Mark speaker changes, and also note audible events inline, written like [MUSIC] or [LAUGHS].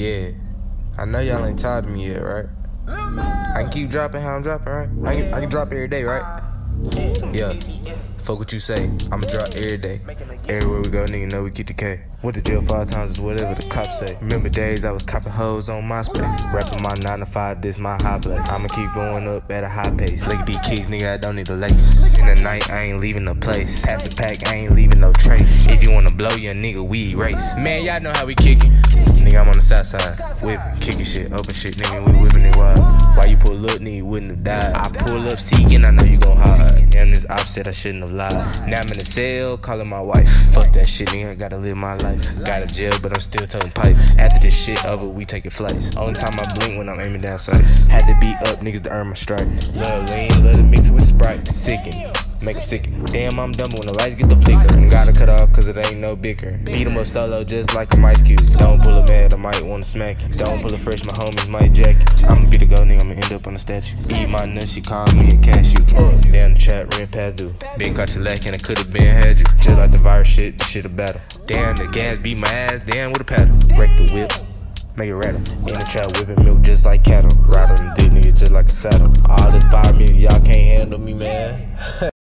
Speaker 1: Yeah. I know y'all ain't tired of me yet, right? I can keep dropping how I'm dropping, right? I can, I can drop every day, right? Yeah. Fuck what you say. I'ma drop every day. Everywhere we go, nigga know we get the K. Went to jail five times is whatever the cops say. Remember days I was copping hoes on MySpace. Rapping my 9 to 5, this my high place. I'ma keep going up at a high pace. Look these keys, nigga, I don't need a lace. In the night, I ain't leaving the place. The pack, I ain't leaving no trace. If you wanna blow your nigga, we race. Man, y'all know how we kickin'. Nigga, I'm on the south side. Whipping, kicking shit, open shit, nigga, we whipping it wild. Why you pull up, nigga, wouldn't have died. I pull up seeking, I know you gon' hide. Damn, this opposite, I shouldn't have lied. Now I'm in the cell, calling my wife. Fuck that shit, nigga, I gotta live my life. Got a jail, but I'm still toting pipe. After this shit over, we taking flights. Only time I blink when I'm aiming down sights. Had to be up, niggas to earn my strike. Love lean, love to mix it with Sprite. Sick. Damn, I'm dumb when the lights get the flicker. And gotta cut off cause it ain't no bicker. Beat 'em up solo just like a ice cube. Don't pull a mad, I might wanna smack you. Don't pull a fresh, my homies might jack you. I'ma be the go nigga, I'ma end up on the statue. Eat my nuts, she call me a cashew. Down the trap, ran past due. Been caught you lacking, I could've been had you. Just like the virus shit, shit a battle. Damn, the gas beat my ass, damn with a paddle. Break the whip. Make it rattle. In the trap, whipping milk just like cattle. On the dick, nigga, just like a saddle. All this fire music, y'all can't handle me, man. [LAUGHS]